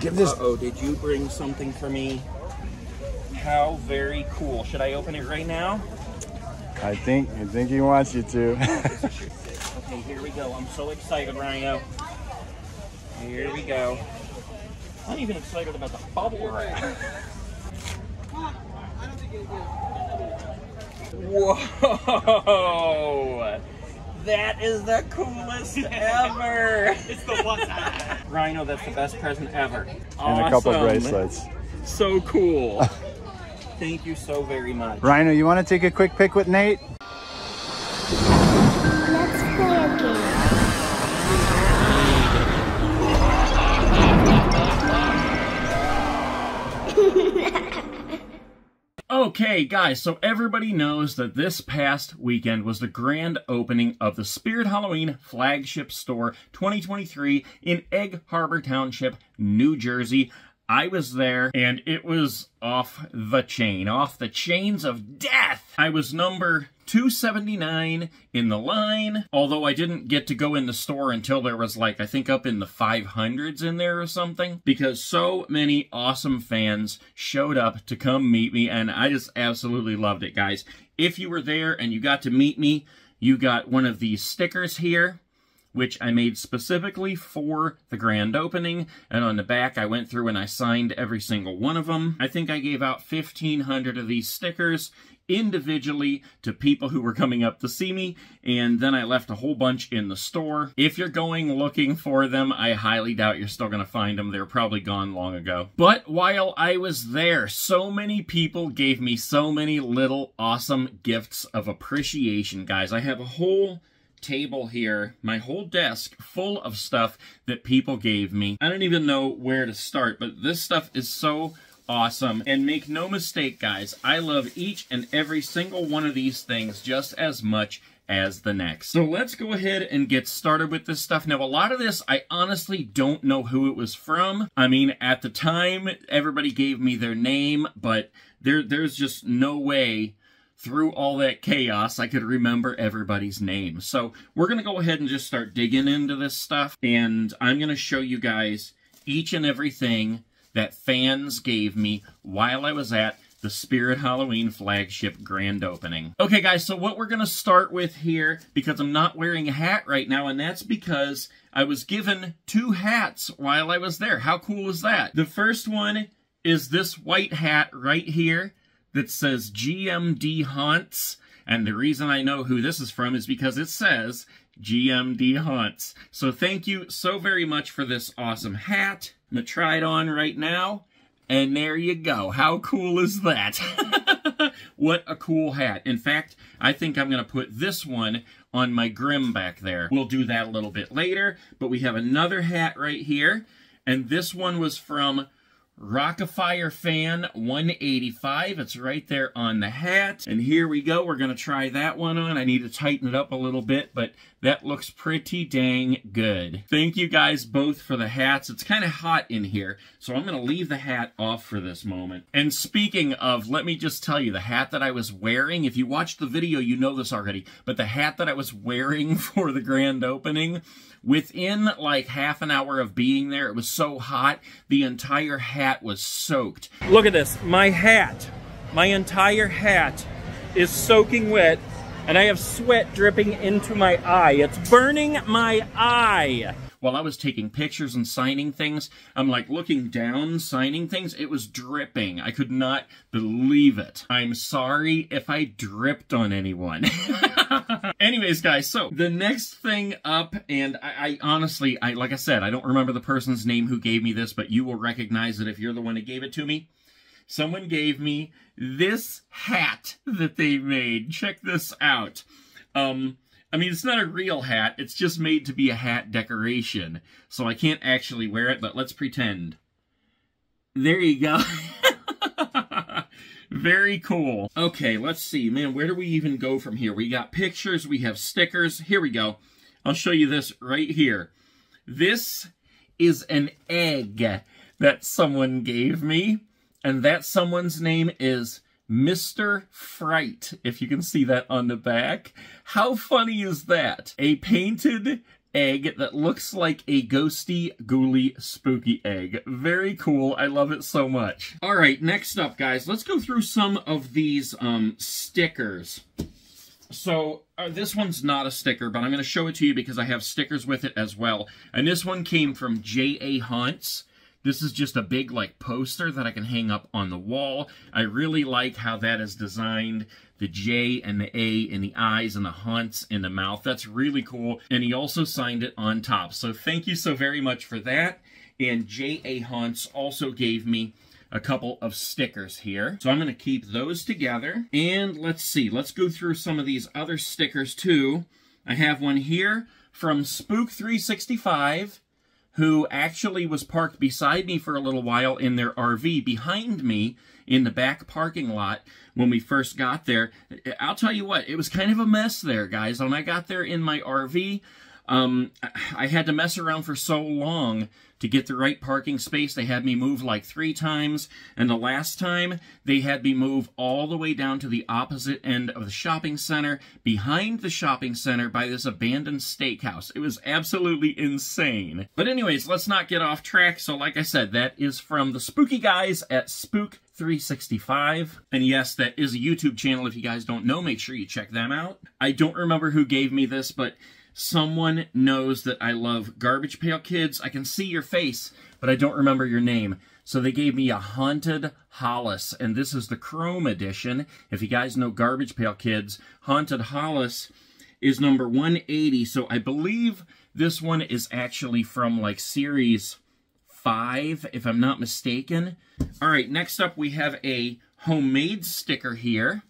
Give this. Uh-oh, did you bring something for me? How very cool. Should I open it right now? I think I think he wants you to. Okay, here we go. I'm so excited, Rhino. Here we go. I'm even excited about the bubble wrap. Whoa! That is the coolest ever! It's the one Rhino, that's the best present ever. and a couple Awesome. bracelets. So cool. Thank you so very much. Rhino, you want to take a quick pic with Nate? Let's play a game. Okay, guys, so everybody knows that this past weekend was the grand opening of the Spirit Halloween flagship store 2023 in Egg Harbor Township, New Jersey. I was there and it was off the chain, off the chains of death. I was number 279 in the line, although I didn't get to go in the store until there was like, I think up in the 500s in there or something, because so many awesome fans showed up to come meet me, and I just absolutely loved it, guys. If you were there and you got to meet me, you got one of these stickers here which I made specifically for the grand opening. And on the back, I went through and I signed every single one of them. I think I gave out 1,500 of these stickers individually to people who were coming up to see me, and then I left a whole bunch in the store. If you're going looking for them, I highly doubt you're still going to find them. They're probably gone long ago. But while I was there, so many people gave me so many little awesome gifts of appreciation, guys. I have a whole table here, my whole desk full of stuff that people gave me. I don't even know where to start, but this stuff is so awesome. And make no mistake, guys, I love each and every single one of these things just as much as the next. So let's go ahead and get started with this stuff. Now, a lot of this, I honestly don't know who it was from. I mean, at the time, everybody gave me their name, but there, there's just no way through all that chaos, I could remember everybody's name. So we're going to go ahead and just start digging into this stuff. And I'm going to show you guys each and everything that fans gave me while I was at the Spirit Halloween flagship grand opening. Okay, guys, so what we're going to start with here, because I'm not wearing a hat right now, and that's because I was given two hats while I was there. How cool is that? The first one is this white hat right here that says GMD Hunts. And the reason I know who this is from is because it says GMD Hunts. So thank you so very much for this awesome hat. I'm going to try it on right now. And there you go. How cool is that? what a cool hat. In fact, I think I'm going to put this one on my Grim back there. We'll do that a little bit later. But we have another hat right here. And this one was from Rockafire Fan 185. It's right there on the hat. And here we go. We're going to try that one on. I need to tighten it up a little bit, but that looks pretty dang good. Thank you guys both for the hats. It's kind of hot in here, so I'm going to leave the hat off for this moment. And speaking of, let me just tell you, the hat that I was wearing, if you watched the video, you know this already, but the hat that I was wearing for the grand opening, within like half an hour of being there, it was so hot, the entire hat was soaked. Look at this, my hat, my entire hat is soaking wet and I have sweat dripping into my eye. It's burning my eye. While I was taking pictures and signing things, I'm like looking down, signing things. It was dripping. I could not believe it. I'm sorry if I dripped on anyone. Anyways, guys, so the next thing up, and I, I, honestly, I like I said, I don't remember the person's name who gave me this, but you will recognize it if you're the one who gave it to me. Someone gave me this hat that they made. Check this out. Um, I mean, it's not a real hat. It's just made to be a hat decoration. So I can't actually wear it, but let's pretend. There you go. Very cool. Okay, let's see. Man, where do we even go from here? We got pictures. We have stickers. Here we go. I'll show you this right here. This is an egg that someone gave me. And that someone's name is Mr. Fright, if you can see that on the back. How funny is that? A painted egg that looks like a ghosty, ghouly, spooky egg. Very cool. I love it so much. All right, next up, guys, let's go through some of these um, stickers. So uh, this one's not a sticker, but I'm going to show it to you because I have stickers with it as well. And this one came from J.A. Hunts. This is just a big like poster that I can hang up on the wall. I really like how that is designed. The J and the A and the eyes and the hunts and the mouth. That's really cool. And he also signed it on top. So thank you so very much for that. And J.A. Hunts also gave me a couple of stickers here. So I'm going to keep those together. And let's see, let's go through some of these other stickers too. I have one here from Spook365 who actually was parked beside me for a little while in their RV behind me in the back parking lot when we first got there. I'll tell you what, it was kind of a mess there, guys. When I got there in my RV, um, I had to mess around for so long to get the right parking space. They had me move like three times, and the last time they had me move all the way down to the opposite end of the shopping center, behind the shopping center by this abandoned steakhouse. It was absolutely insane. But anyways, let's not get off track. So like I said, that is from the spooky guys at Spook 365. And yes, that is a YouTube channel. If you guys don't know, make sure you check them out. I don't remember who gave me this, but someone knows that I love Garbage Pail Kids. I can see your face, but I don't remember your name. So they gave me a Haunted Hollis, and this is the Chrome edition. If you guys know Garbage Pail Kids, Haunted Hollis is number 180. So I believe this one is actually from like series 5, if I'm not mistaken. All right, next up we have a homemade sticker here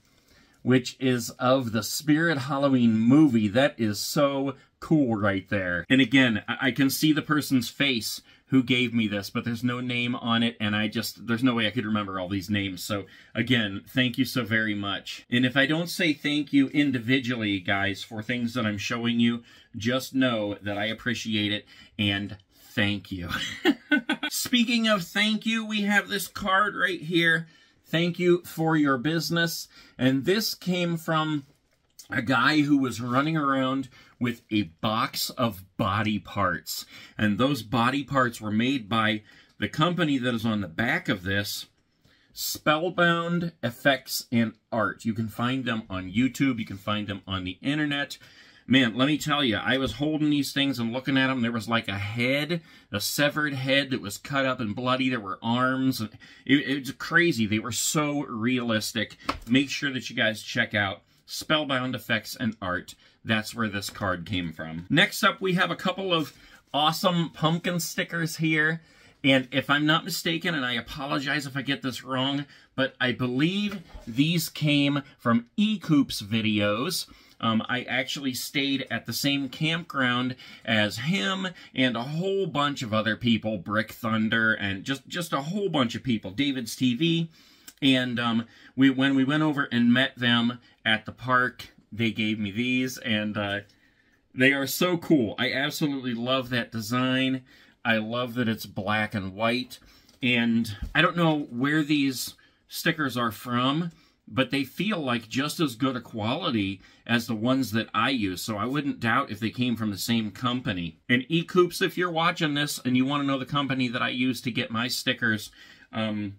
which is of the Spirit Halloween movie. That is so cool right there. And again, I can see the person's face who gave me this, but there's no name on it, and I just, there's no way I could remember all these names. So again, thank you so very much. And if I don't say thank you individually, guys, for things that I'm showing you, just know that I appreciate it, and thank you. Speaking of thank you, we have this card right here Thank you for your business. And this came from a guy who was running around with a box of body parts. And those body parts were made by the company that is on the back of this, Spellbound Effects and Art. You can find them on YouTube. You can find them on the internet. Man, let me tell you, I was holding these things and looking at them. There was like a head, a severed head that was cut up and bloody. There were arms. It, it was crazy. They were so realistic. Make sure that you guys check out Spellbound Effects and Art. That's where this card came from. Next up, we have a couple of awesome pumpkin stickers here. And if I'm not mistaken, and I apologize if I get this wrong, but I believe these came from E-Coop's videos. Um, I actually stayed at the same campground as him and a whole bunch of other people, Brick Thunder, and just, just a whole bunch of people, David's TV. And um, we when we went over and met them at the park, they gave me these, and uh, they are so cool. I absolutely love that design. I love that it's black and white. And I don't know where these stickers are from, but they feel like just as good a quality as the ones that I use, so I wouldn't doubt if they came from the same company. And eCoops, if you're watching this and you want to know the company that I use to get my stickers, um,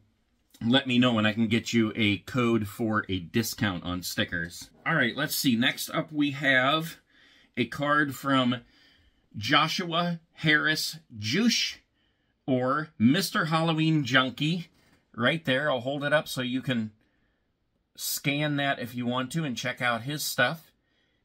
let me know and I can get you a code for a discount on stickers. All right, let's see. Next up we have a card from Joshua Harris Juice or Mr. Halloween Junkie. Right there, I'll hold it up so you can scan that if you want to and check out his stuff.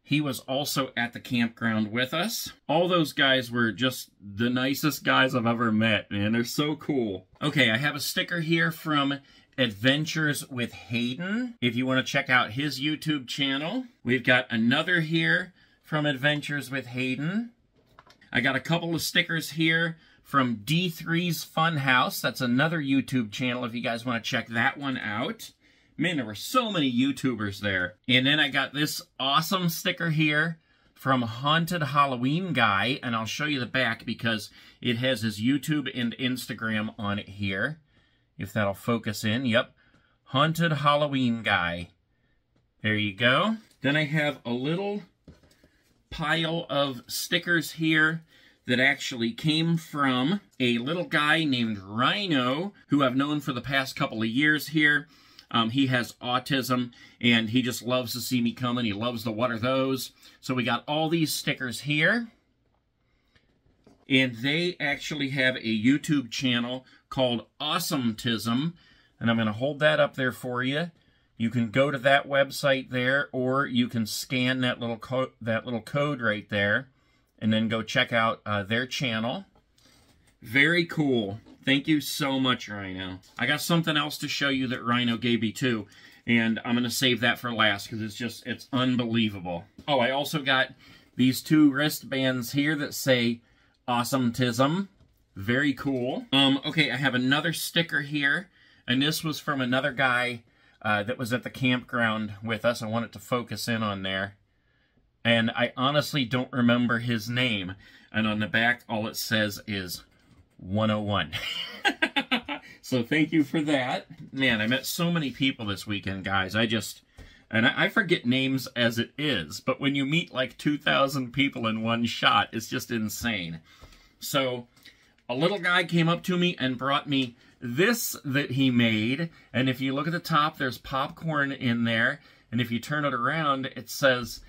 He was also at the campground with us. All those guys were just the nicest guys I've ever met, man. They're so cool. Okay, I have a sticker here from Adventures with Hayden. If you want to check out his YouTube channel. We've got another here from Adventures with Hayden. I got a couple of stickers here from D3's Funhouse. That's another YouTube channel if you guys want to check that one out. Man, there were so many YouTubers there. And then I got this awesome sticker here from Haunted Halloween Guy, and I'll show you the back because it has his YouTube and Instagram on it here. If that'll focus in, yep. Haunted Halloween Guy. There you go. Then I have a little pile of stickers here that actually came from a little guy named Rhino, who I've known for the past couple of years here. Um, he has autism, and he just loves to see me come, and he loves the what are those. So we got all these stickers here. And they actually have a YouTube channel called Awesometism, and I'm going to hold that up there for you. You can go to that website there, or you can scan that little co that little code right there, and then go check out uh, their channel. Very cool. Thank you so much, Rhino. I got something else to show you that Rhino gave me too, and I'm going to save that for last because it's just, it's unbelievable. Oh, I also got these two wristbands here that say Awesometism. Very cool. Um, okay, I have another sticker here, and this was from another guy uh, that was at the campground with us. I wanted to focus in on there. And I honestly don't remember his name. And on the back, all it says is 101. so thank you for that. Man, I met so many people this weekend, guys. I just, and I, forget names as it is, but when you meet like 2,000 people in one shot, it's just insane. So a little guy came up to me and brought me this that he made. And if you look at the top, there's popcorn in there. And if you turn it around, it says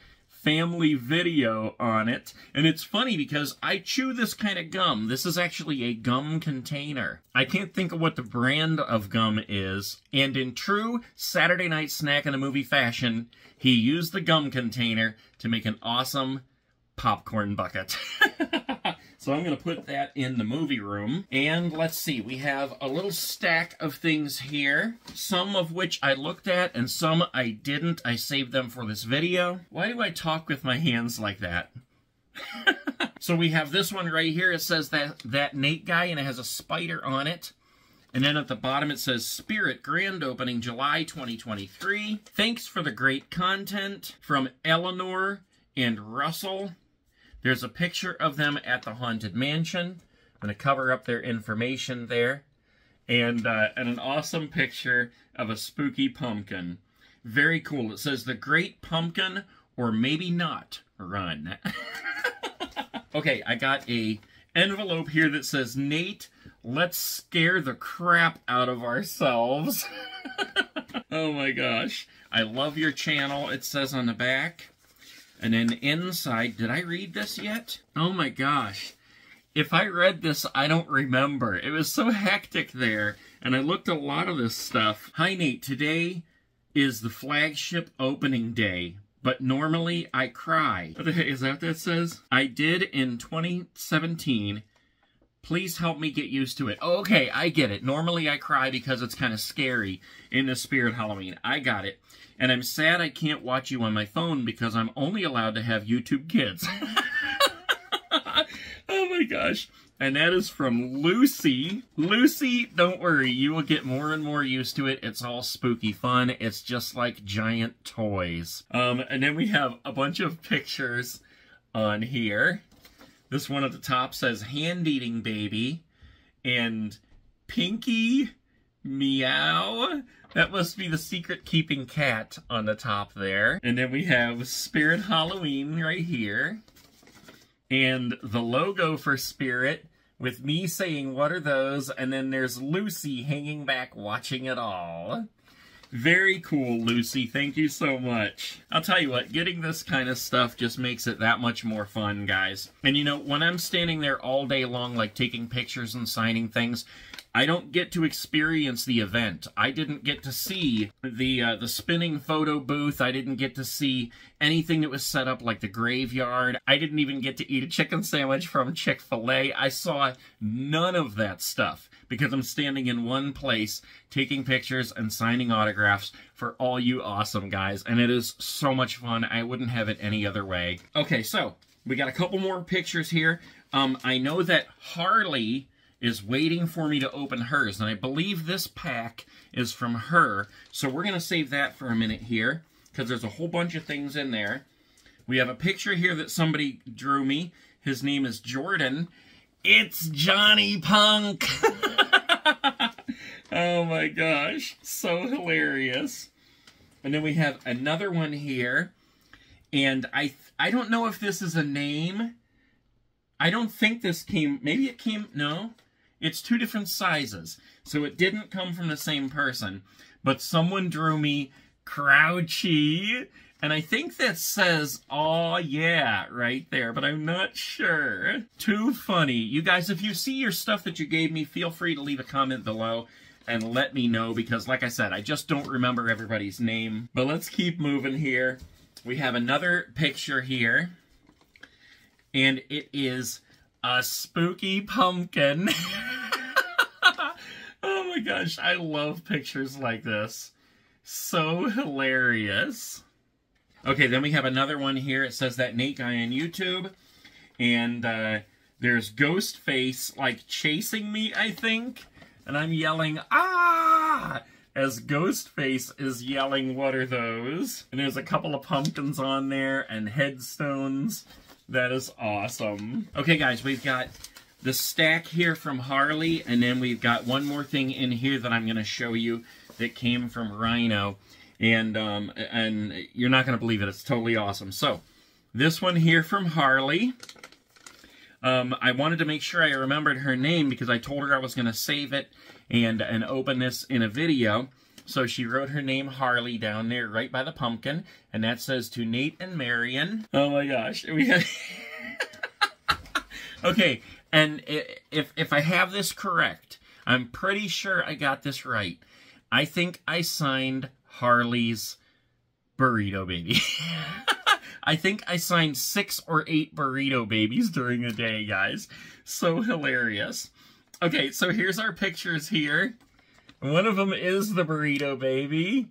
family video on it. And it's funny because I chew this kind of gum. This is actually a gum container. I can't think of what the brand of gum is. And in true Saturday night snack in a movie fashion, he used the gum container to make an awesome popcorn bucket. So I'm going to put that in the movie room. And let's see, we have a little stack of things here, some of which I looked at and some I didn't. I saved them for this video. Why do I talk with my hands like that? so we have this one right here. It says that, that Nate guy and it has a spider on it. And then at the bottom it says Spirit Grand Opening July 2023. Thanks for the great content from Eleanor and Russell. There's a picture of them at the Haunted Mansion. I'm going to cover up their information there. And, uh, and an awesome picture of a spooky pumpkin. Very cool. It says the Great Pumpkin or maybe not run. okay, I got a envelope here that says, Nate, let's scare the crap out of ourselves. oh my gosh. I love your channel, it says on the back. And then inside, did I read this yet? Oh my gosh. If I read this, I don't remember. It was so hectic there, and I looked a lot of this stuff. Hi Nate, today is the flagship opening day, but normally I cry. Is that what that says? I did in 2017. Please help me get used to it. Okay, I get it. Normally I cry because it's kind of scary in the Spirit Halloween. I got it. And I'm sad I can't watch you on my phone because I'm only allowed to have YouTube Kids. oh my gosh. And that is from Lucy. Lucy, don't worry. You will get more and more used to it. It's all spooky fun. It's just like giant toys. Um, and then we have a bunch of pictures on here. This one at the top says hand eating baby and Pinky Meow. That must be the secret keeping cat on the top there. And then we have Spirit Halloween right here. And the logo for Spirit with me saying, what are those? And then there's Lucy hanging back watching it all. Very cool, Lucy. Thank you so much. I'll tell you what, getting this kind of stuff just makes it that much more fun, guys. And you know, when I'm standing there all day long, like taking pictures and signing things, I don't get to experience the event. I didn't get to see the uh, the spinning photo booth. I didn't get to see anything that was set up like the graveyard. I didn't even get to eat a chicken sandwich from Chick-fil-A. I saw none of that stuff because I'm standing in one place taking pictures and signing autographs for all you awesome guys. And it is so much fun. I wouldn't have it any other way. Okay, so we got a couple more pictures here. Um, I know that Harley is waiting for me to open hers. And I believe this pack is from her. So we're going to save that for a minute here because there's a whole bunch of things in there. We have a picture here that somebody drew me. His name is Jordan. It's Johnny Punk. oh my gosh. So hilarious. And then we have another one here. And I I don't know if this is a name. I don't think this came. Maybe it came. No, it's two different sizes, so it didn't come from the same person. But someone drew me Crouchy, and I think that says, "Oh yeah," right there, but I'm not sure. Too funny, you guys. If you see your stuff that you gave me, feel free to leave a comment below and let me know because, like I said, I just don't remember everybody's name. But let's keep moving here. We have another picture here and it is a spooky pumpkin. oh my gosh, I love pictures like this. So hilarious. Okay, then we have another one here. It says that Nate guy on YouTube. And uh, there's Ghostface, like, chasing me, I think. And I'm yelling, ah! As Ghostface is yelling, what are those? And there's a couple of pumpkins on there and headstones. That is awesome. Okay, guys, we've got the stack here from Harley, and then we've got one more thing in here that I'm going to show you that came from Rhino. And, um, and you're not going to believe it. It's totally awesome. So, this one here from Harley. Um, I wanted to make sure I remembered her name because I told her I was going to save it and, and open this in a video. So she wrote her name Harley down there right by the pumpkin, and that says to Nate and Marion. Oh my gosh, we okay, and if if I have this correct, I'm pretty sure I got this right. I think I signed Harley's burrito baby. I think I signed six or eight burrito babies during the day, guys. So hilarious. Okay, so here's our pictures here. One of them is the burrito baby.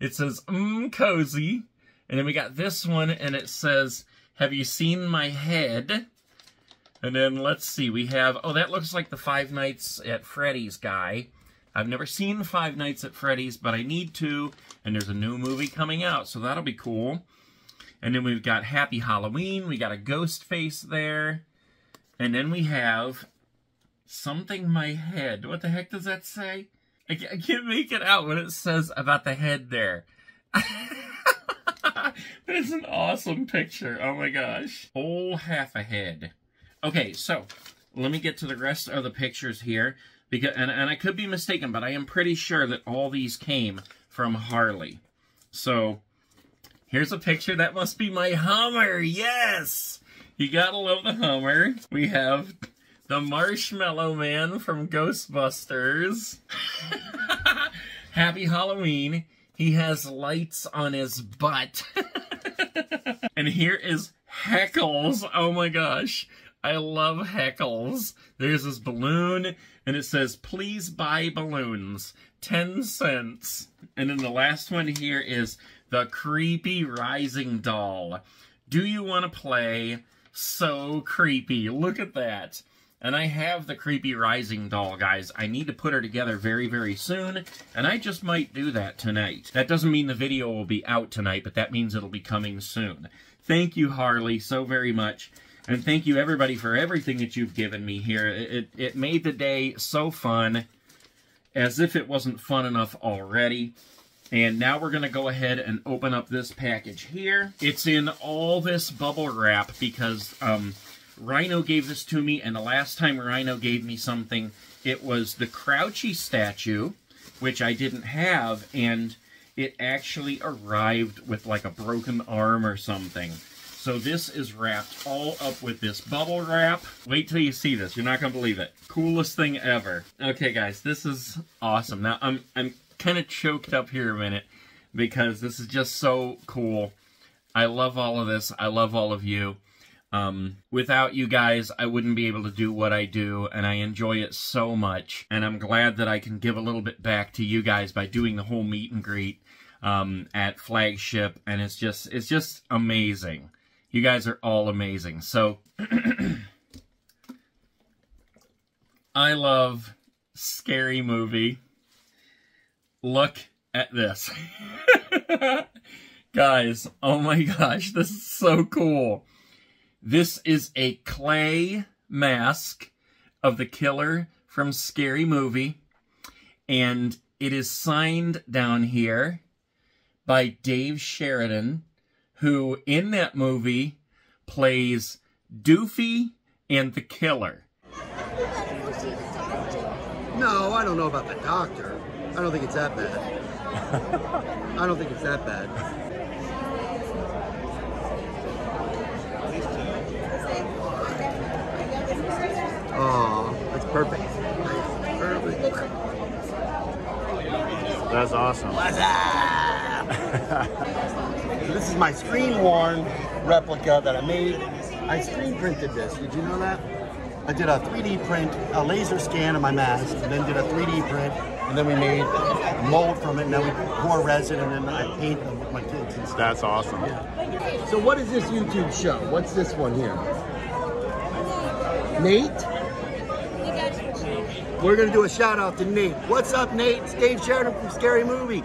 It says, mmm, cozy. And then we got this one, and it says, have you seen my head? And then let's see, we have, oh, that looks like the Five Nights at Freddy's guy. I've never seen Five Nights at Freddy's, but I need to. And there's a new movie coming out, so that'll be cool. And then we've got Happy Halloween. We got a ghost face there. And then we have something my head. What the heck does that say? I can't make it out what it says about the head there. That's an awesome picture. Oh my gosh. Whole half a head. Okay, so let me get to the rest of the pictures here. Because and, and I could be mistaken, but I am pretty sure that all these came from Harley. So here's a picture. That must be my Hummer. Yes! You gotta love the Hummer. We have the Marshmallow Man from Ghostbusters. Happy Halloween. He has lights on his butt. and here is Heckles. Oh my gosh. I love Heckles. There's this balloon, and it says, please buy balloons. 10 cents. And then the last one here is the creepy rising doll. Do you want to play? So creepy. Look at that. And I have the creepy rising doll, guys. I need to put her together very, very soon, and I just might do that tonight. That doesn't mean the video will be out tonight, but that means it'll be coming soon. Thank you, Harley, so very much. And thank you, everybody, for everything that you've given me here. It, it made the day so fun, as if it wasn't fun enough already. And now we're going to go ahead and open up this package here. It's in all this bubble wrap because... um Rhino gave this to me, and the last time Rhino gave me something, it was the Crouchy statue, which I didn't have, and it actually arrived with like a broken arm or something. So this is wrapped all up with this bubble wrap. Wait till you see this. You're not going to believe it. Coolest thing ever. Okay, guys, this is awesome. Now, I'm, I'm kind of choked up here a minute because this is just so cool. I love all of this. I love all of you. Um, without you guys, I wouldn't be able to do what I do, and I enjoy it so much. And I'm glad that I can give a little bit back to you guys by doing the whole meet and greet um, at Flagship, and it's just it's just amazing. You guys are all amazing. So I love scary movie. Look at this. guys, oh my gosh, this is so cool. This is a clay mask of the killer from Scary Movie. And it is signed down here by Dave Sheridan, who in that movie plays Doofy and the Killer. No, I don't know about the doctor. I don't think it's that bad. I don't think it's that bad. Oh, that's perfect. Perfect. That's awesome. So this is my screen worn replica that I made. I screen printed this. Did you know that? I did a 3D print, a laser scan of my mask, and then did a 3D print, and then we made a mold from it, and then we pour resin, and then I paint them with my kids and stuff. That's awesome. So what is this YouTube show? What's this one here? Nate? We're gonna do a shout out to Nate. What's up, Nate? It's Dave Sheridan from Scary Movie.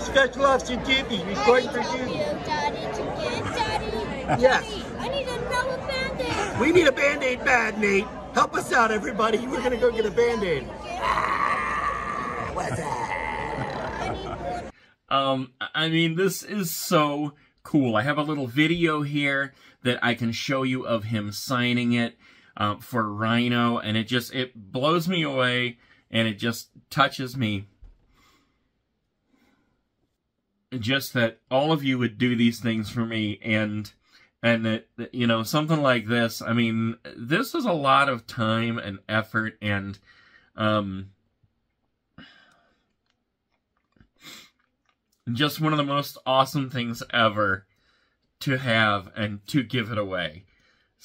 Special Officer Jiffy, recording for you. Daddy, Daddy. Yes. I need another band-aid. We need a band-aid bad, Nate. Help us out, everybody. We're gonna go get a band-aid. What's that? Um, I mean, this is so cool. I have a little video here that I can show you of him signing it um, for Rhino, and it just it blows me away, and it just touches me. Just that all of you would do these things for me, and and that that, you know something like this. I mean, this is a lot of time and effort, and um, just one of the most awesome things ever to have and to give it away.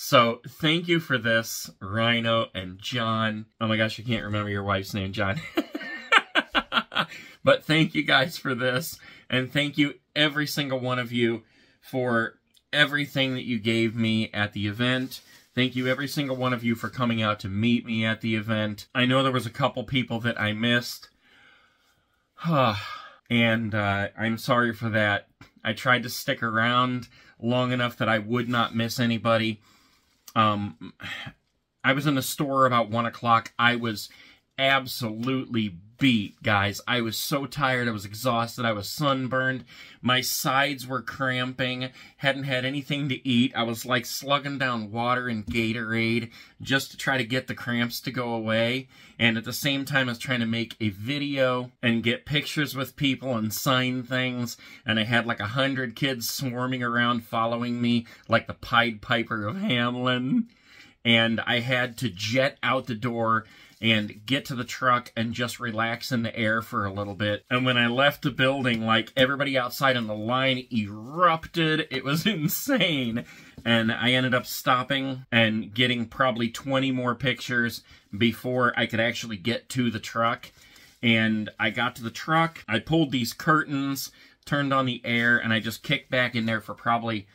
So thank you for this, Rhino and John. Oh my gosh, I can't remember your wife's name, John. but thank you guys for this, and thank you every single one of you for everything that you gave me at the event. Thank you every single one of you for coming out to meet me at the event. I know there was a couple people that I missed. and uh, I'm sorry for that. I tried to stick around long enough that I would not miss anybody. Um, I was in the store about one o'clock. I was absolutely beat, guys. I was so tired. I was exhausted. I was sunburned. My sides were cramping. Hadn't had anything to eat. I was like slugging down water and Gatorade just to try to get the cramps to go away. And at the same time, I was trying to make a video and get pictures with people and sign things. And I had like a hundred kids swarming around following me like the Pied Piper of Hamelin. And I had to jet out the door and get to the truck and just relax in the air for a little bit. And when I left the building, like everybody outside on the line erupted. It was insane. And I ended up stopping and getting probably 20 more pictures before I could actually get to the truck. And I got to the truck, I pulled these curtains, turned on the air, and I just kicked back in there for probably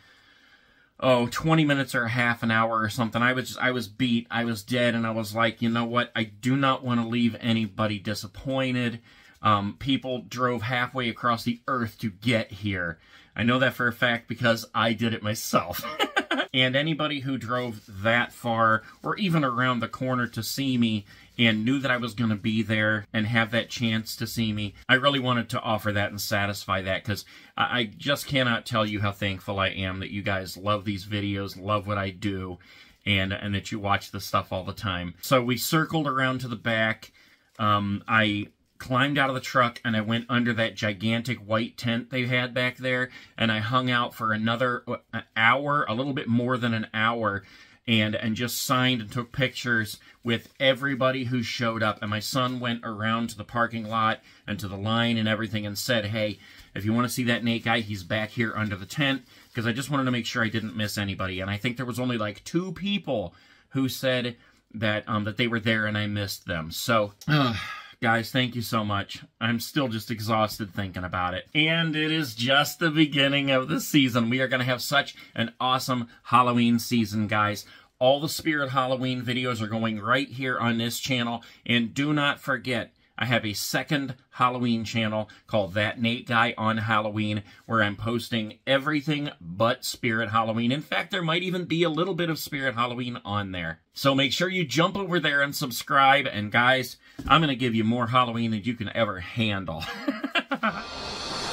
oh 20 minutes or half an hour or something. I was just, i was beat. I was dead and i was like you know what? I do not want to leave anybody disappointed. Um, people drove halfway across the earth to get here. I know that for a fact because i did it myself and anybody who drove that far or even around the corner to see me and knew that I was going to be there and have that chance to see me. I really wanted to offer that and satisfy that because I, I just cannot tell you how thankful I am that you guys love these videos, love what I do, and and that you watch this stuff all the time. So we circled around to the back. Um, I climbed out of the truck and I went under that gigantic white tent they had back there and I hung out for another uh, hour, a little bit more than an hour and and just signed and took pictures with everybody who showed up. And my son went around to the parking lot and to the line and everything and said, "Hey, if you want to see that Nate guy, he's back here under the tent." Because I just wanted to make sure I didn't miss anybody. And I think there was only like two people who said that um that they were there and I missed them. So. Uh, Guys, thank you so much. I'm still just exhausted thinking about it. And it is just the beginning of the season. We are going to have such an awesome Halloween season, guys. All the Spirit Halloween videos are going right here on this channel. And do not forget, I have a second Halloween channel called That Nate Guy on Halloween, where I'm posting everything but Spirit Halloween. In fact, there might even be a little bit of Spirit Halloween on there. So make sure you jump over there and subscribe. And guys, I'm going to give you more Halloween than you can ever handle.